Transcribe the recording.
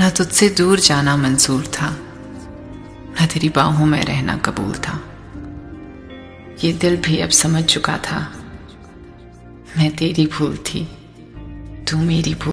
न तुझसे दूर जाना मंजूर था, न तेरी बाहों में रहना कबूल था। ये दिल भी अब समझ चुका था, मैं तेरी भूल थी, तू मेरी भूल